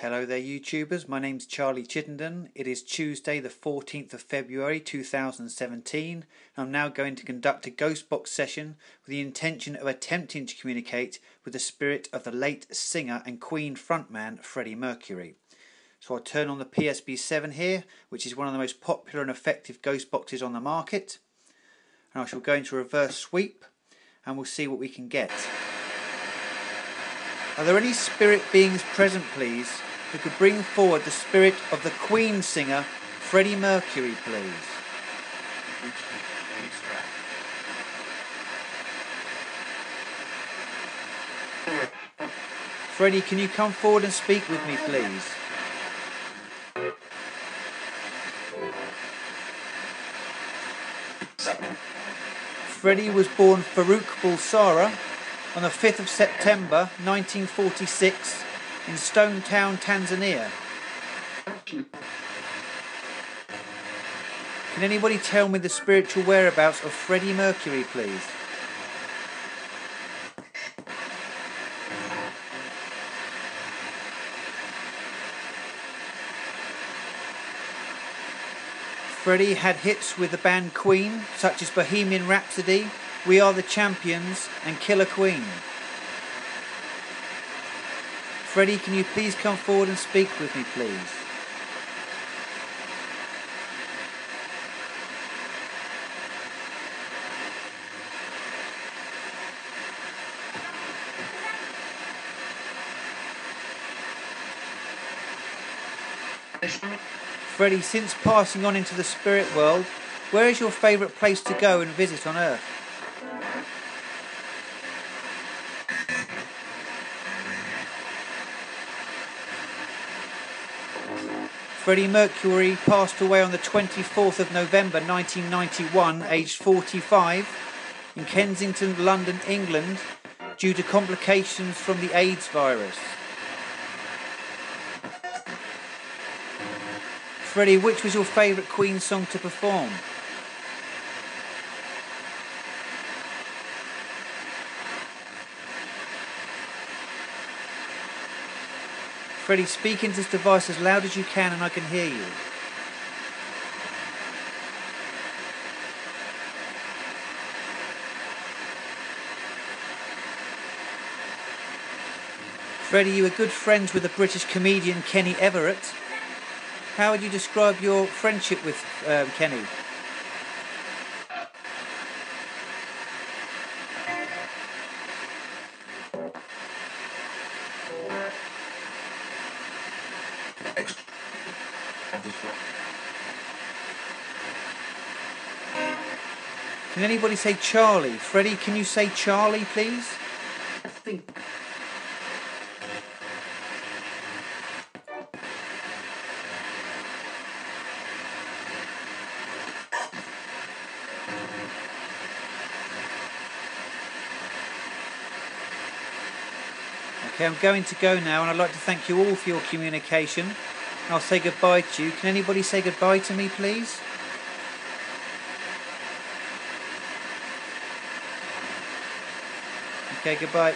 Hello there, YouTubers. My name's Charlie Chittenden. It is Tuesday, the 14th of February 2017. I'm now going to conduct a ghost box session with the intention of attempting to communicate with the spirit of the late singer and Queen frontman Freddie Mercury. So I'll turn on the PSB7 here, which is one of the most popular and effective ghost boxes on the market. And I shall go into reverse sweep and we'll see what we can get. Are there any spirit beings present, please, who could bring forward the spirit of the Queen singer, Freddie Mercury, please? Freddie, can you come forward and speak with me, please? Freddie was born Farouk Bulsara on the 5th of September 1946 in Stone Town, Tanzania. Can anybody tell me the spiritual whereabouts of Freddie Mercury, please? Freddie had hits with the band Queen, such as Bohemian Rhapsody, We Are the Champions, and Killer Queen. Freddie, can you please come forward and speak with me, please? Freddie, since passing on into the spirit world, where is your favourite place to go and visit on Earth? Freddie Mercury passed away on the 24th of November 1991, aged 45, in Kensington, London, England, due to complications from the AIDS virus. Freddie, which was your favourite Queen song to perform? Freddie, speak into this device as loud as you can and I can hear you. Freddie, you were good friends with the British comedian Kenny Everett. How would you describe your friendship with um, Kenny? Can anybody say Charlie? Freddie, can you say Charlie, please? I think. Okay, I'm going to go now and I'd like to thank you all for your communication. I'll say goodbye to you. Can anybody say goodbye to me, please? Okay, goodbye.